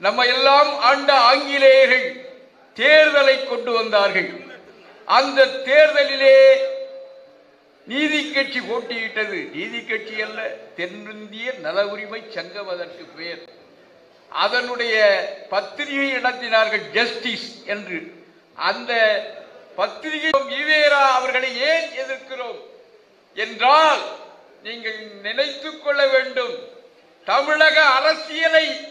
நம்ம எல்லாம் ஆண்ட ஆங்கிலேயர்கள் தேர்தலை கொண்டு வந்தார்கள். அந்த தேர்தலிலே நீதி கட்சி போட்டியிட்டது. நீதி கட்சி அல்ல தென்னிந்திய நல உரிமை சங்கம் அதற்கு பெயர். அதனுடைய பத்திரிகை நடத்தினார்கள் ஜஸ்டிஸ் என்று. அந்த பத்திரிகை ஈவேரா அவர்களை ஏன் எதிர்க்கிறோம்? என்றால் நீங்கள் நினைத்துக் கொள்ள வேண்டும் தமிழக அரசியலை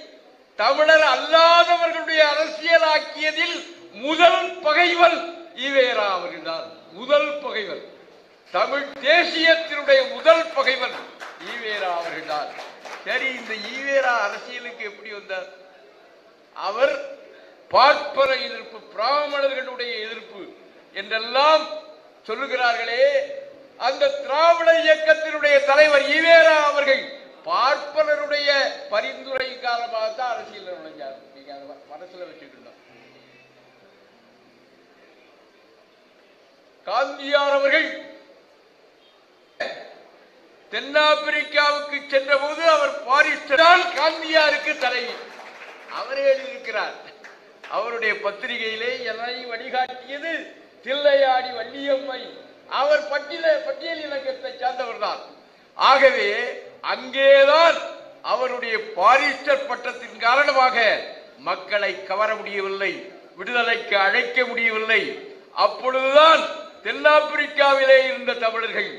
தமிழர் அல்லாதவர்களுடைய அரசியலாக்கியதில் முதல் பகைவன் ஈவேரா அவர்கள்தான். முதல் பகைவன் தமிழ் தேசியத்தினுடைய முதல் பகைவன் ஈவேரா அவர்கள்தான். சரி இந்த ஈவேரா அரசியலுக்கு எப்படி வந்தார்? அவர் பார்ப்பன எதிர்ப்பு பிராமணர்களுடைய எதிர்ப்பு என்றெல்லாம் சொல்லுகிறார்களே. அந்த திராவிட இயக்கத்தினுடைய தலைவர் ஈவேரா அவர்கள் பார்ப்பனருடைய பரிந்துரை காரணமாக தான் அரசியல் நுழைஞ்சார் நீங்க அதை மனசுல வச்சுக்கணும் காந்தியார் அவர்கள் தென்னாப்பிரிக்காவுக்கு சென்ற போது அவர் பாரிஸ்டர் காந்தியாருக்கு தலைவி அவரே எழுதியிருக்கிறார். அவருடைய பத்திரிகையிலே என்னை வழிகாட்டியது தில்லையாடி வள்ளியம்மை. அவர் பட்டியல பட்டியல் இலக்கத்தை சார்ந்தவர் தான். ஆகவே அங்கேதான் அவருடைய பாரிஸ்டர் பட்டத்தின் காரணமாக மக்களை கவர முடியவில்லை விடுதலைக்கு அழைக்க முடியவில்லை. அப்பொழுதுதான் தென்னாப்பிரிக்காவிலே இருந்த தமிழர்கள்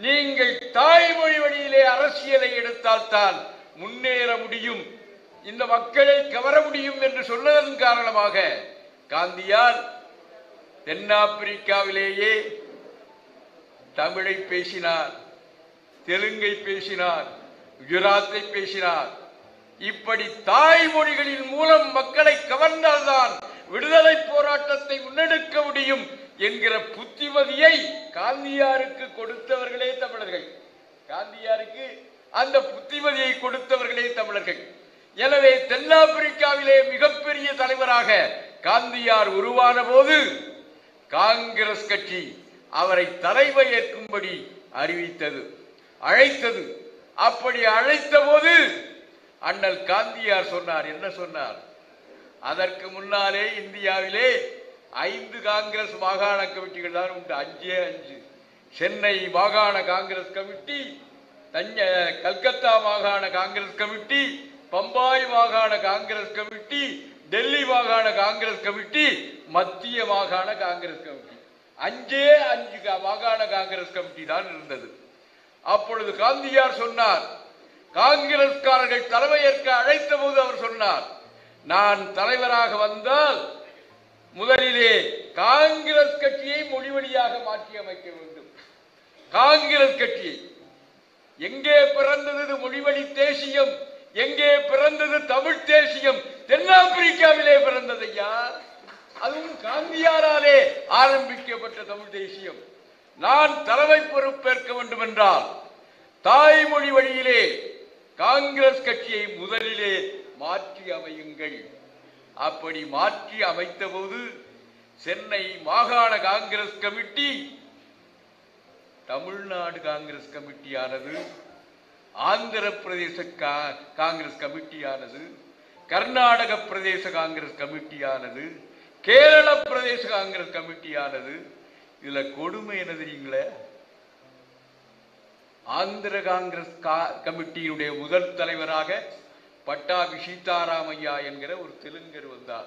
நீங்கள் தாய்மொழி வழியிலே அரசியலை எடுத்தால்தான் முன்னேற முடியும் இந்த மக்களை கவர முடியும் என்று சொன்னதன் காரணமாக காந்தியார் தென்னாப்பிரிக்காவிலேயே தமிழை பேசினார். தெலுங்கை பேசினார் குஜராத்தை பேசினார். இப்படி தாய்மொழிகளின் மூலம் மக்களை கவர்ந்தால்தான் விடுதலை போராட்டத்தை முன்னெடுக்க முடியும் என்கிற புத்திமதியை காந்தியாருக்கு கொடுத்தவர்களே தமிழர்கள். காந்தியாருக்கு அந்த புத்திமதியை கொடுத்தவர்களே தமிழர்கள். எனவே தென்னாப்பிரிக்காவிலே மிகப்பெரிய தலைவராக காந்தியார் உருவான போது காங்கிரஸ் கட்சி அவரை தலைமை ஏற்கும்படி அறிவித்தது. அழைத்தது. அப்படி அழைத்த போது அண்ணல் காந்தியார் சொன்னார். என்ன சொன்னார்? அதற்கு முன்னாலே இந்தியாவிலே ஐந்து காங்கிரஸ் மாகாண கமிட்டிகள் தான் உண்டு. அஞ்சே அஞ்சு. சென்னை மாகாண காங்கிரஸ் கமிட்டி தஞ்ச கல்கத்தா மாகாண காங்கிரஸ் கமிட்டி பம்பாய் மாகாண காங்கிரஸ் கமிட்டி டெல்லி மாகாண காங்கிரஸ் கமிட்டி மத்திய மாகாண காங்கிரஸ் கமிட்டி. அஞ்சே அஞ்சு கா- மாகாண காங்கிரஸ் கமிட்டி தான் இருந்தது. அப்பொழுது காந்தியார் சொன்னார் காங்கிரஸ்காரர்கள் தலைமையேற்க அழைத்த போது அவர் சொன்னார் நான் தலைவராக வந்தால் முதலிலே காங்கிரஸ் கட்சியை மொழி வழியாக மாற்றி அமைக்க வேண்டும். காங்கிரஸ் கட்சியை எங்கே பிறந்தது மொழிவழி தேசியம் எங்கே பிறந்தது தமிழ் தேசியம் தென்னாப்பிரிக்காவிலே பிறந்தது ஐயா. அதுவும் காந்தியாராலே ஆரம்பிக்கப்பட்ட தமிழ் தேசியம். நான் தலைமை பொறுப்பேற்க வேண்டும் என்றால் தாய்மொழி வழியிலே காங்கிரஸ் கட்சியை முதலிலே மாற்றி அமையுங்கள். அப்படி மாற்றி அமைத்த போது சென்னை மாகாண காங்கிரஸ் கமிட்டி தமிழ்நாடு காங்கிரஸ் கமிட்டியானது ஆந்திர பிரதேச கா- காங்கிரஸ் கமிட்டியானது கர்நாடக பிரதேச காங்கிரஸ் கமிட்டியானது கேரள பிரதேச காங்கிரஸ் கமிட்டியானது இதுல கொடுமை என்ன தெரியுங்களே? ஆந்திர காங்கிரஸ் கா- கமிட்டியினுடைய முதல் தலைவராக பட்டாபி சீதாராமையா என்கிற ஒரு தெலுங்கர் வந்தார்.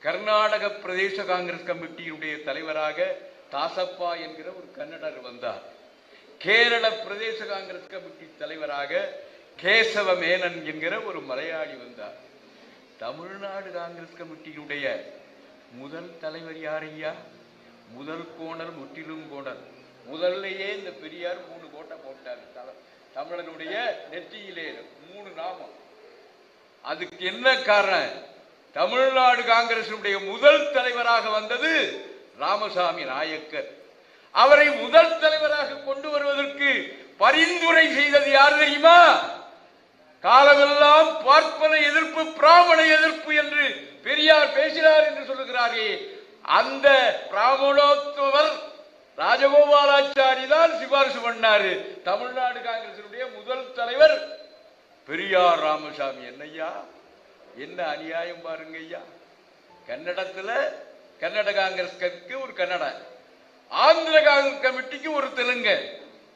கர்நாடக பிரதேச காங்கிரஸ் கமிட்டியினுடைய தலைவராக தாசப்பா என்கிற ஒரு கன்னடர் வந்தார். கேரள பிரதேச காங்கிரஸ் கமிட்டி தலைவராக கேசவ மேனன் என்கிற ஒரு மலையாளி வந்தார். தமிழ்நாடு காங்கிரஸ் கமிட்டியினுடைய முதல் தலைவர் யார் ஐயா? முதல் கோணல் முற்றிலும் கோணல். முதல்லையே இந்த பெரியார் மூணு கோட்டை போட்டார். தமிழனுடைய நெற்றியிலே மூணு நாமம். அதுக்கு என்ன காரணம்? தமிழ்நாடு காங்கிரசினுடைய முதல் தலைவராக வந்தது ராமசாமி நாயக்கர். அவரை முதல் தலைவராக கொண்டு வருவதற்கு பரிந்துரை செய்தது யார் தெரியுமா? காலமெல்லாம் பார்ப்பன எதிர்ப்பு பிராமண எதிர்ப்பு என்று பெரியார் பேசினார் என்று சொல்லுகிறாரே. அந்த பிராமணோத்துவர் ராஜகோபாலாச்சாரி தான் சிபாரிசு பண்ணாரு. தமிழ்நாடு காங்கிரசினுடைய முதல் தலைவர் பெரியார் ராமசாமி. என்னையா என்ன அநியாயம் பாருங்க ஐயா கன்னடத்துல கன்னட காங்கிரஸ்க்கு ஒரு கன்னட ஆந்திர காங்கிரஸ் கமிட்டிக்கு ஒரு தெலுங்கு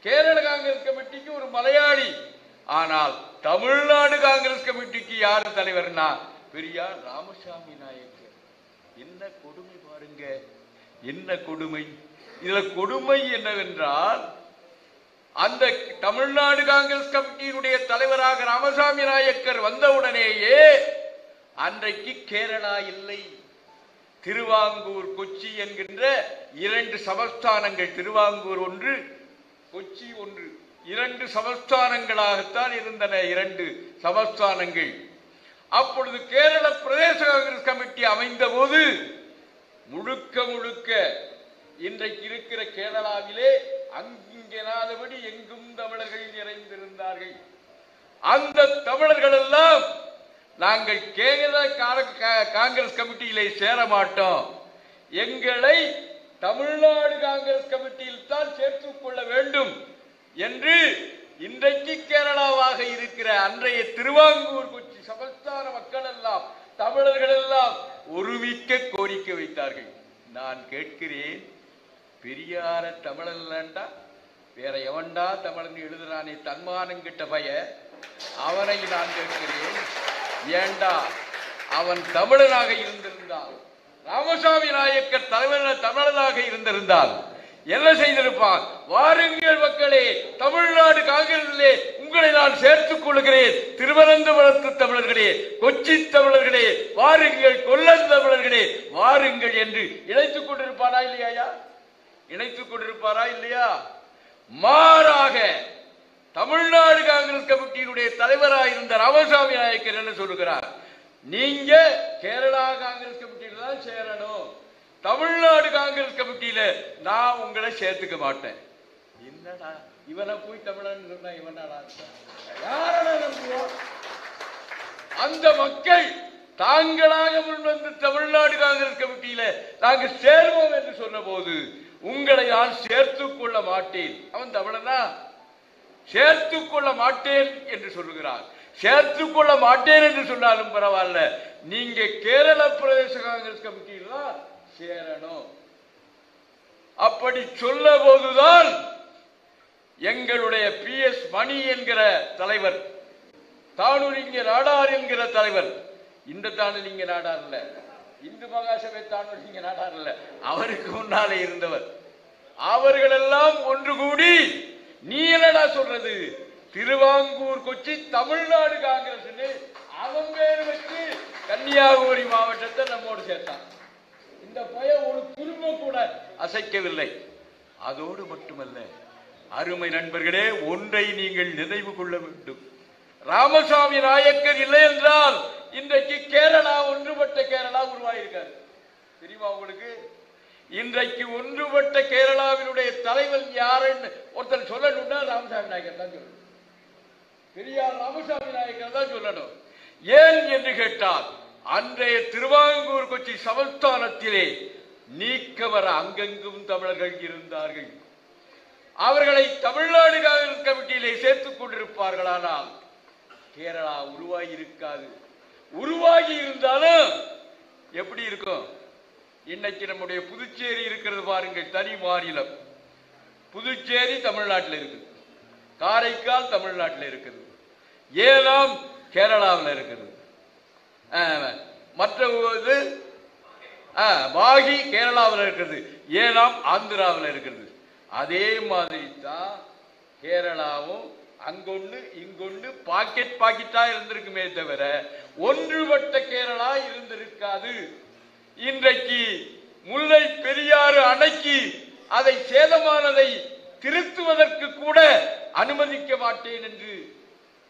கேரள காங்கிரஸ் கமிட்டிக்கு ஒரு மலையாளி. ஆனால் தமிழ்நாடு காங்கிரஸ் கமிட்டிக்கு யார் தலைவர்னா? பெரியார் ராமசாமி நாயக்கர் என்ன கொடுமை பாருங்க. என்ன கொடுமை? இதுல கொடுமை என்னவென்றால் அந்த தமிழ்நாடு காங்கிரஸ் கமிட்டியினுடைய தலைவராக ராமசாமி நாயக்கர் வந்தவுடனேயே அன்றைக்கு கேரளா இல்லை. திருவாங்கூர் கொச்சி என்கின்ற இரண்டு சமஸ்தானங்கள் திருவாங்கூர் ஒன்று கொச்சி ஒன்று. இரண்டு சமஸ்தானங்களாகத்தான் இருந்தன இரண்டு சமஸ்தானங்கள். அப்பொழுது கேரள பிரதேச காங்கிரஸ் கமிட்டி அமைந்த போது முழுக்க முழுக்க இன்றைக்கு இருக்கிற கேரளாவிலே அங்கிங்கெனாதபடி எங்கும் தமிழர்கள் நிறைந்திருந்தார்கள். அந்த தமிழர்கள் எல்லாம் நாங்கள் கேரள காங்கிரஸ் கமிட்டியிலே சேர மாட்டோம். எங்களை தமிழ்நாடு காங்கிரஸ் கமிட்டியில் தான் சேர்த்துக் கொள்ள வேண்டும் என்று இன்றைக்கு கேரளாவாக இருக்கிற அன்றைய திருவாங்கூர் கொச்சி வட்டார மக்கள் எல்லாம் தமிழர்கள் எல்லாம் ஒருமிக்க கோரிக்கை வைத்தார்கள். நான் கேட்கிறேன் பெரியார தமிழன்டா வேற எவன்டா தமிழன் எழுதுறானே தன்மானம் கிட்ட பய அவனை நான் கேட்கிறேன் ஏண்டா அவன் தமிழனாக இருந்திருந்தான் ராமசாமி நாயக்கர் தலைவர் தமிழனாக இருந்திருந்தால் என்ன செய்திருப்பான்? வாருங்கள் மக்களே தமிழ்நாடு காங்கிரசிலே உங்களை நான் சேர்த்துக் கொள்கிறேன். திருவனந்தபுரத்து தமிழர்களே கொச்சி தமிழர்களே வாருங்கள் கொல்லன் தமிழர்களே வாருங்கள் என்று இணைத்துக் கொண்டிருப்பாரா இல்லையா இணைத்துக் கொண்டிருப்பாரா இல்லையா? மாறாக தமிழ்நாடு காங்கிரஸ் கமிட்டியினுடைய தலைவராக இருந்த ராமசாமி நாயக்கர் என்ன சொல்லுகிறார்? நீங்க கேரளா காங்கிரஸ் கமிட்டியில தான் சேரணும். தமிழ்நாடு காங்கிரஸ் கமிட்டியில நான் உங்களை சேர்த்துக்க மாட்டேன். என்னடா? இவனை போய் தமிழன் சொன்னா இவனடா யாரடா நம்புவோம் அந்த மக்கள் தாங்களாக முன்வந்து தமிழ்நாடு காங்கிரஸ் கமிட்டியில நாங்கள் சேர்வோம் என்று சொன்னபோது உங்களை நான் சேர்த்துக் கொள்ள மாட்டேன். அவன் தமிழனா? சேர்த்துக் கொள்ள மாட்டேன் என்று சொல்லுகிறான் சேர்த்துக் கொள்ள மாட்டேன் என்று சொன்னாலும் பரவாயில்ல. நீங்க கேரள பிரதேச காங்கிரஸ் கமிட்டியில தான் சேரணும். அப்படி சொல்ல போதுதான் எங்களுடைய பி எஸ் மணி என்கிற தலைவர் தானூரிங்க நாடார் என்கிற தலைவர். இந்த தானூரிங்க நாடார் இல்ல இந்து மகாசபை தானூரிங்க நாடார் இல்ல அவருக்கு முன்னாலே இருந்தவர். அவர்களெல்லாம் ஒன்று கூடி நீ என்னடா சொல்றது? திருவாங்கூர் கொச்சி தமிழ்நாடு காங்கிரஸ் அவன் பேர் வச்சு கன்னியாகுமரி மாவட்டத்தை நம்மோடு சேர்த்தான். இந்த பய ஒரு துரும்ப கூட அசைக்கவில்லை. அதோடு மட்டுமல்ல அருமை நண்பர்களே ஒன்றை நீங்கள் நினைவு கொள்ள வேண்டும். ராமசாமி நாயக்கர் இல்லை என்றால் இன்றைக்கு கேரளா ஒன்றுபட்ட கேரளா உருவாயிருக்காரு. தெரியுமா உங்களுக்கு? இன்றைக்கு ஒன்றுபட்ட கேரளாவினுடைய தலைவன் யாருன்னு ஒருத்தர் சொல்லணும்னா ராமசாமி நாயக்கர் தான் சொல்லணும். பெரியார் ராமசாமி நாயக்கர் தான் சொல்லணும். ஏன் என்று கேட்டால் அன்றைய திருவாங்கூர் கொச்சி சமஸ்தானத்திலே நீக்க வர அங்கெங்கும் தமிழர்கள் இருந்தார்கள். அவர்களை தமிழ்நாடு காங்கிரஸ் கமிட்டியிலே சேர்த்துக் கொண்டிருப்பார்களானால் கேரளா உருவாகி இருக்காது உருவாகி இருந்தாலும் எப்படி இருக்கும்? இன்னைக்கு நம்முடைய புதுச்சேரி இருக்கிறது பாருங்கள் தனி மாநிலம். புதுச்சேரி தமிழ்நாட்டில் இருக்குது. காரைக்கால் தமிழ்நாட்டில் இருக்குது. ஏலம் கேரளாவில் இருக்குது. மற்ற இது ஆஹ், கேரளாவில் இருக்கிறது ஏலம் ஆந்திராவில் இருக்கிறது அதே மாதிரி தான் கேரளாவும் அங்கொன்று இங்கொன்று பாக்கெட் பாக்கெட்டா இருந்திருக்குமே தவிர ஒன்றுபட்ட கேரளா இருந்திருக்காது. இன்றைக்கு முல்லை பெரியாறு அணைக்கு அதை சேதமானதை திருத்துவதற்கு கூட அனுமதிக்க மாட்டேன் என்று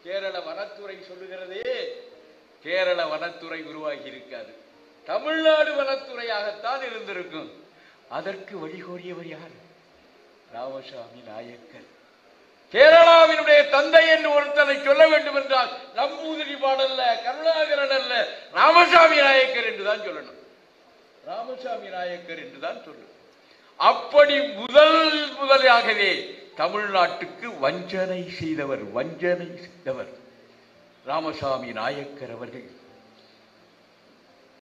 கேரள வனத்துறை சொல்லுகிறதே. கேரள வனத்துறை உருவாகி இருக்காது. தமிழ்நாடு வனத்துறையாகத்தான் இருந்திருக்கும். அதற்கு வழிகோரியவர் யார்? ராமசாமி நாயக்கர் கேரளாவினுடைய தந்தை என்று ஒருத்தனை சொல்ல வேண்டும் என்றால் நம்பூதிரி பாடல்ல கருணாகரன் அல்ல ராமசாமி நாயக்கர் என்றுதான் சொல்லணும். ராமசாமி நாயக்கர் என்றுதான் சொல்லணும். அப்படி முதல் முதலாகவே தமிழ்நாட்டுக்கு வஞ்சனை செய்தவர் வஞ்சனை செய்தவர் ராமசாமி நாயக்கர் அவர்கள்.